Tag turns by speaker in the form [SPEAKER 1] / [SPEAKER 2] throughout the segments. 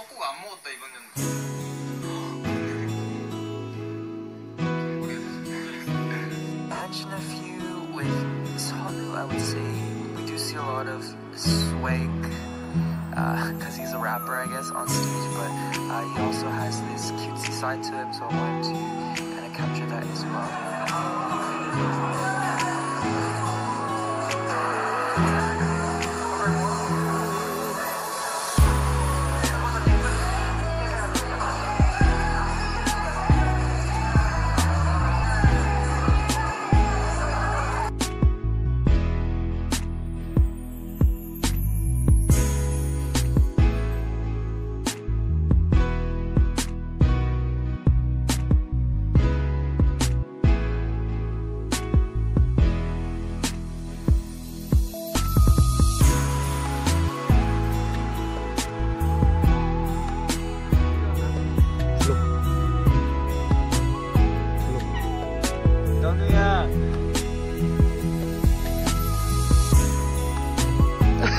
[SPEAKER 1] 떡국 안 먹었다 이번 연도.
[SPEAKER 2] Imagine if you with Sonu, I would say we do see a lot of swag because he's a rapper, I guess, on stage. But uh, he also has this cutesy side to him, so I wanted to kind of capture that as well.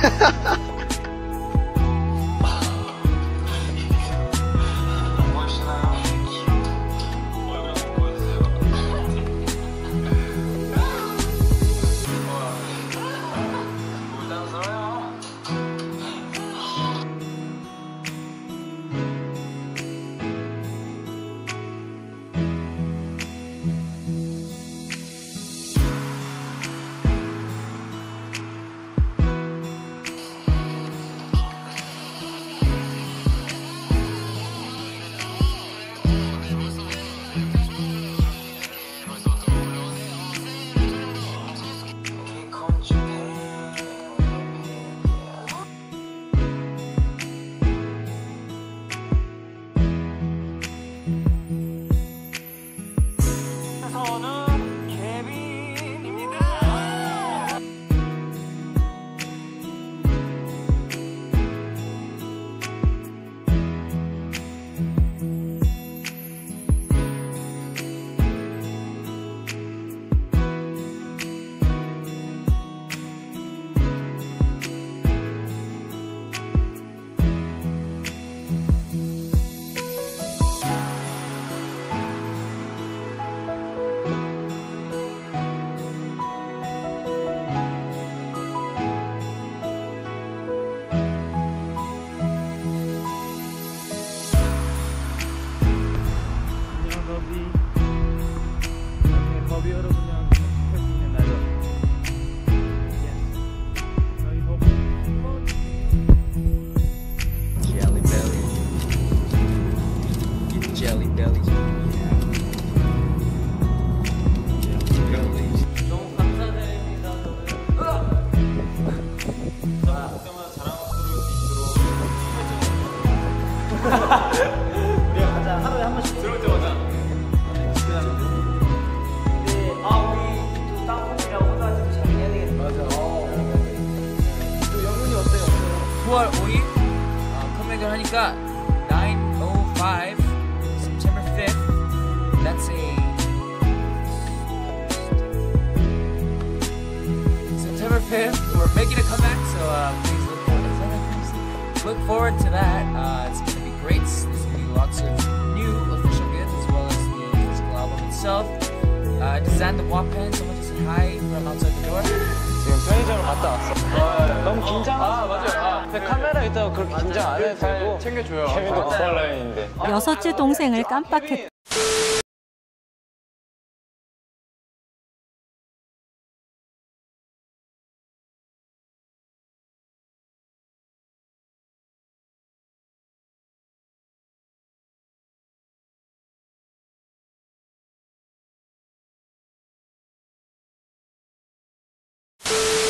[SPEAKER 3] ha ha ha
[SPEAKER 4] 9월 5일 어, 컴백을 하니까 905 September 5th That's a September 5th we're making a comeback so uh, please look forward, look forward to that uh, it's gonna be great there's gonna be lots of new official goods as well as the physical album itself uh, I designed the walk pen someone just said hi from outside the door
[SPEAKER 3] 지금 편의점을 갔다 왔어. 너무 긴장 아 맞아요. 아, 근데 카메라 있다고 그렇게 긴장 안 해도 되고 챙겨줘요. 케빈도 구할 라인인데.
[SPEAKER 5] 여섯째 동생을 깜빡했다.
[SPEAKER 4] 아